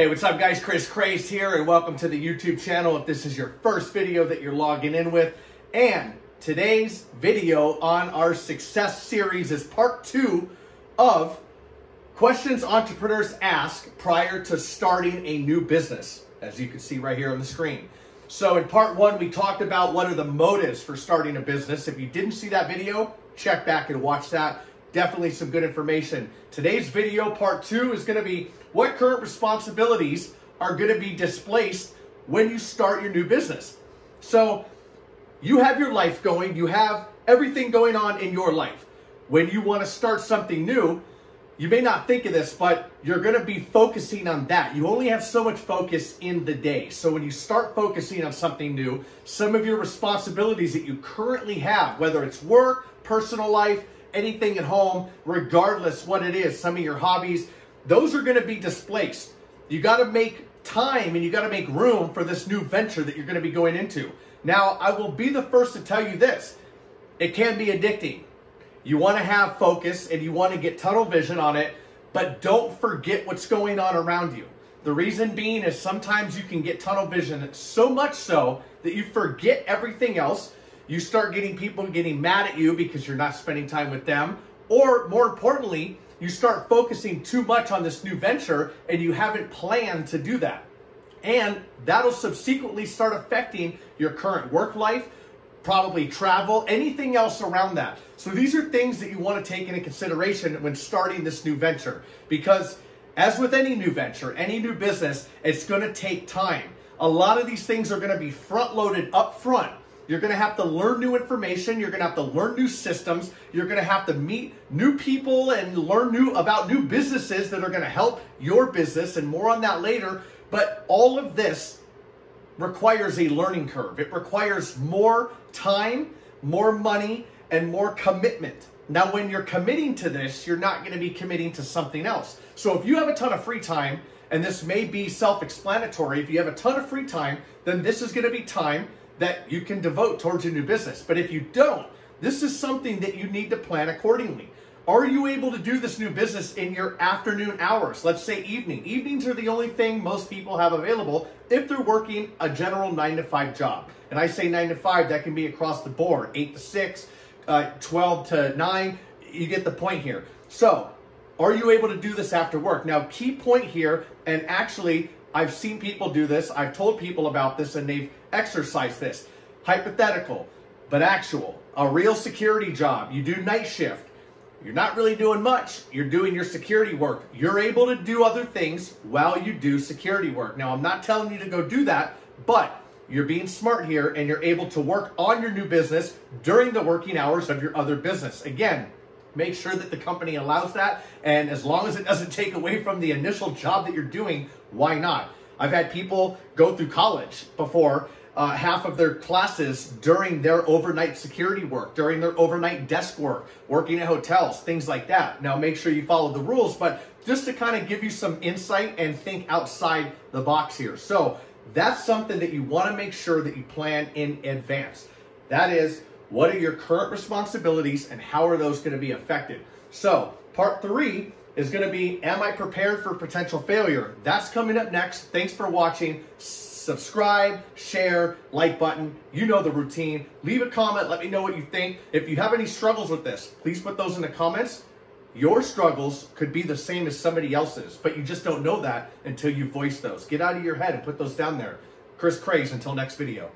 Hey, what's up guys? Kris Kraze here and welcome to the YouTube channel if this is your first video that you're logging in with. And today's video on our success series is part two of questions entrepreneurs ask prior to starting a new business, as you can see right here on the screen. So in part one, we talked about what are the motives for starting a business. If you didn't see that video, check back and watch that. Definitely some good information. Today's video, part two, is gonna be what current responsibilities are going to be displaced when you start your new business. So you have your life going, you have everything going on in your life. When you want to start something new, you may not think of this, but you're going to be focusing on that. You only have so much focus in the day. So when you start focusing on something new, some of your responsibilities that you currently have, whether it's work, personal life, anything at home, regardless what it is, some of your hobbies, those are going to be displaced. You got to make time and you got to make room for this new venture that you're going to be going into. Now, I will be the first to tell you this. It can be addicting. You want to have focus and you want to get tunnel vision on it, but don't forget what's going on around you. The reason being is sometimes you can get tunnel vision so much so that you forget everything else. You start getting people getting mad at you because you're not spending time with them. Or more importantly, you start focusing too much on this new venture and you haven't planned to do that. And that'll subsequently start affecting your current work life, probably travel, anything else around that. So these are things that you want to take into consideration when starting this new venture because as with any new venture, any new business, it's going to take time. A lot of these things are going to be front loaded up front you're going to have to learn new information. You're going to have to learn new systems. You're going to have to meet new people and learn new about new businesses that are going to help your business and more on that later. But all of this requires a learning curve. It requires more time, more money, and more commitment. Now, when you're committing to this, you're not going to be committing to something else. So if you have a ton of free time, and this may be self-explanatory, if you have a ton of free time, then this is going to be time that you can devote towards your new business. But if you don't, this is something that you need to plan accordingly. Are you able to do this new business in your afternoon hours? Let's say evening. Evenings are the only thing most people have available if they're working a general nine to five job. And I say nine to five, that can be across the board, eight to six, uh, 12 to nine. You get the point here. So are you able to do this after work? Now, key point here, and actually I've seen people do this. I've told people about this and they've exercised this. Hypothetical, but actual. A real security job. You do night shift. You're not really doing much. You're doing your security work. You're able to do other things while you do security work. Now, I'm not telling you to go do that, but you're being smart here and you're able to work on your new business during the working hours of your other business. Again, Make sure that the company allows that. And as long as it doesn't take away from the initial job that you're doing, why not? I've had people go through college before uh, half of their classes during their overnight security work, during their overnight desk work, working at hotels, things like that. Now, make sure you follow the rules, but just to kind of give you some insight and think outside the box here. So that's something that you want to make sure that you plan in advance. That is what are your current responsibilities and how are those going to be affected? So part three is going to be, am I prepared for potential failure? That's coming up next. Thanks for watching. Subscribe, share, like button. You know the routine. Leave a comment. Let me know what you think. If you have any struggles with this, please put those in the comments. Your struggles could be the same as somebody else's, but you just don't know that until you voice those. Get out of your head and put those down there. Kris Kraze, until next video.